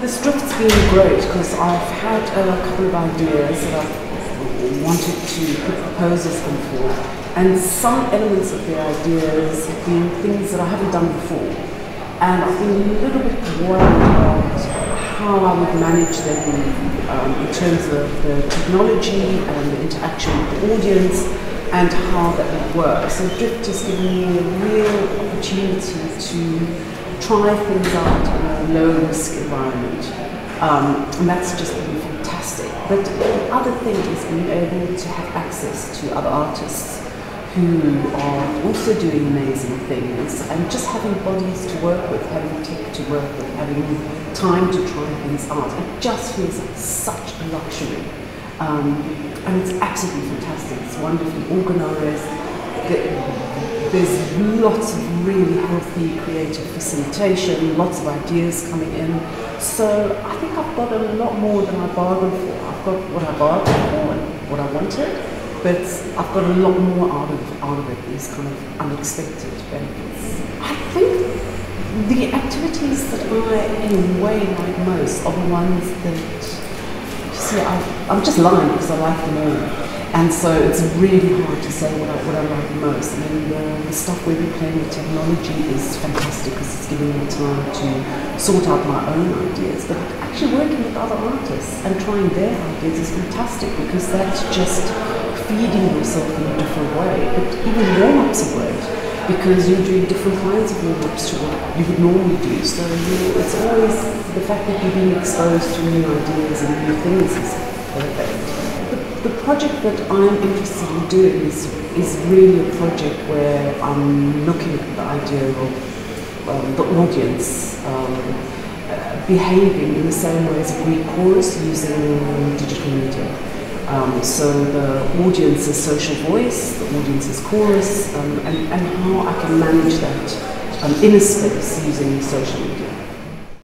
this drift's been great because I've had a couple of ideas that I've wanted to put proposals in for, and some elements of the ideas have been things that I haven't done before, and I've been a little bit worried about how I would manage them um, in terms of the technology and the interaction with the audience and how that would work. So Drift has given me a real opportunity to try things out in a low risk environment. Um, and that's just been fantastic. But the other thing is being able to have access to other artists who are also doing amazing things and just having bodies to work with, having tech to work with, having time to try things out. It just feels like such a luxury. Um, and it's absolutely fantastic. It's wonderfully organized there's lots of really healthy creative facilitation, lots of ideas coming in. So I think I've got a lot more than I bargained for. I've got what I bargained for and what I wanted, but I've got a lot more out of, out of it, these kind of unexpected benefits. I think the activities that I, in a way, like most are the ones that, you see, I, I'm just lying because I like them all. And so it's really hard to say what I, what I like most. I mean, the, uh, the stuff we've been playing with technology is fantastic because it's giving me time to sort out my own ideas. But actually working with other artists and trying their ideas is fantastic because that's just feeding yourself in a different way. But even warm-ups are great because you're doing different kinds of warm-ups to what you would normally do. So you it's always the fact that you're being exposed to new ideas and new things is perfect project that I'm interested in doing is, is really a project where I'm looking at the idea of um, the audience um, uh, behaving in the same way as a Greek chorus using digital media. Um, so the audience is social voice, the audience is chorus, um, and, and how I can manage that um, in a space using social media.